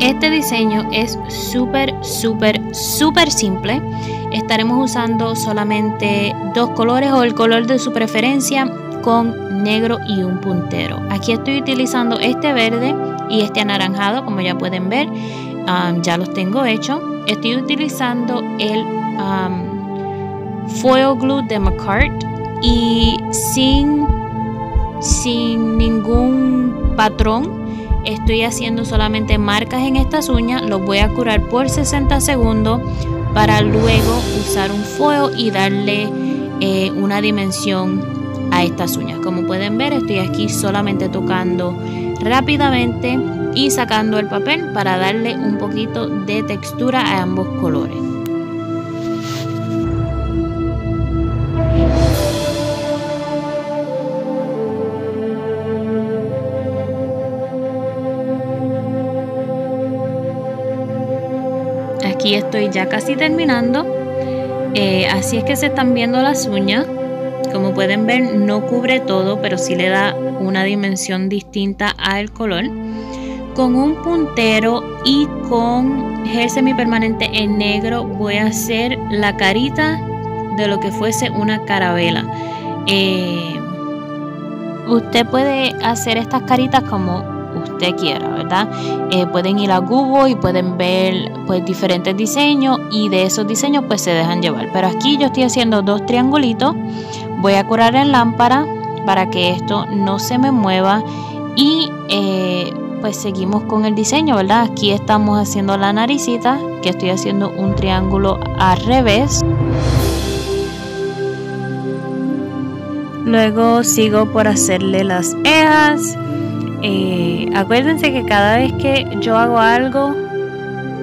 Este diseño es súper, súper, súper simple. Estaremos usando solamente dos colores o el color de su preferencia con negro y un puntero. Aquí estoy utilizando este verde y este anaranjado, como ya pueden ver. Ya los tengo hechos. Estoy utilizando el um, foil glue de McCart y sin, sin ningún patrón estoy haciendo solamente marcas en estas uñas los voy a curar por 60 segundos para luego usar un fuego y darle eh, una dimensión a estas uñas. Como pueden ver estoy aquí solamente tocando rápidamente y sacando el papel para darle un poquito de textura a ambos colores aquí estoy ya casi terminando. Eh, así es que se están viendo las uñas. Como pueden ver no cubre todo pero sí le da una dimensión distinta al color. Con un puntero y con gel semipermanente en negro voy a hacer la carita de lo que fuese una carabela. Eh, usted puede hacer estas caritas como usted quiera, ¿verdad? Eh, pueden ir a Google y pueden ver pues diferentes diseños y de esos diseños pues se dejan llevar. Pero aquí yo estoy haciendo dos triangulitos, voy a curar en lámpara para que esto no se me mueva y eh, pues seguimos con el diseño, ¿verdad? Aquí estamos haciendo la naricita, que estoy haciendo un triángulo al revés. Luego sigo por hacerle las cejas eh, acuérdense que cada vez que yo hago algo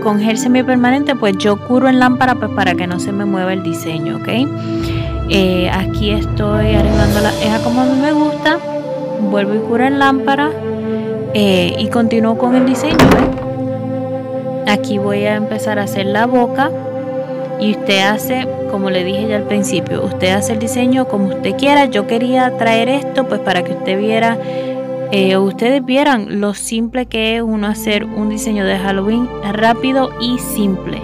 con gel semipermanente, pues yo curo en lámpara pues para que no se me mueva el diseño, ¿ok? Eh, aquí estoy arreglando la ceja como a mí me gusta. Vuelvo y curo en lámpara eh, y continúo con el diseño, Aquí voy a empezar a hacer la boca y usted hace, como le dije ya al principio, usted hace el diseño como usted quiera. Yo quería traer esto pues para que usted viera eh, ustedes vieran lo simple que es uno hacer un diseño de Halloween rápido y simple.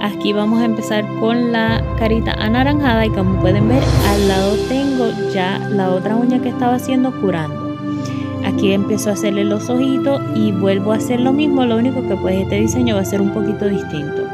Aquí vamos a empezar con la carita anaranjada y como pueden ver al lado tengo ya la otra uña que estaba haciendo curando. Aquí empiezo a hacerle los ojitos y vuelvo a hacer lo mismo lo único que pues este diseño va a ser un poquito distinto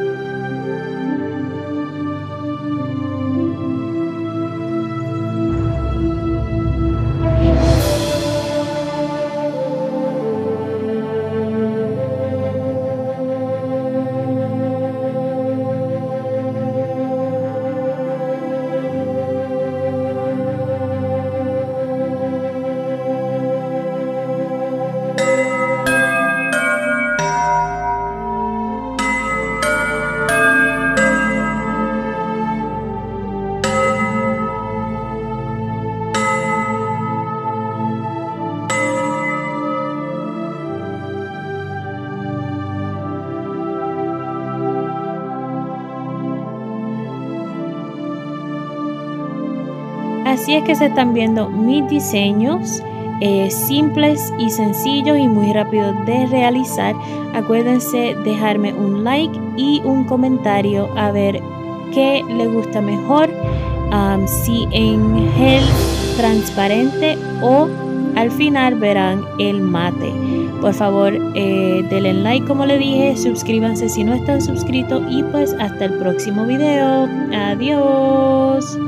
Así es que se están viendo mis diseños eh, simples y sencillos y muy rápidos de realizar. Acuérdense dejarme un like y un comentario a ver qué le gusta mejor, si en gel transparente o al final verán el mate. Por favor, eh, denle like como le dije, suscríbanse si no están suscritos y pues hasta el próximo video. Adiós.